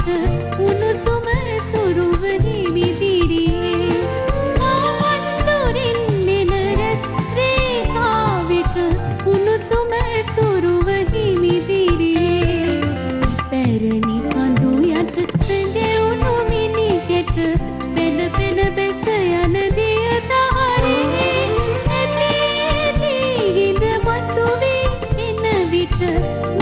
උණුසුම සුරුවනි විදිරියේ ආමන්දුරින් නෙනරස් රේතාවෙක උණුසුම සුරුවනි විදිරියේ පැරණි කඳු යට සැදෙවුණු මිනිකට පෙන පෙන බැස යන දිය දහරේ ඇති ඇති හිඳ මතුවී එන විට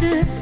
Yeah.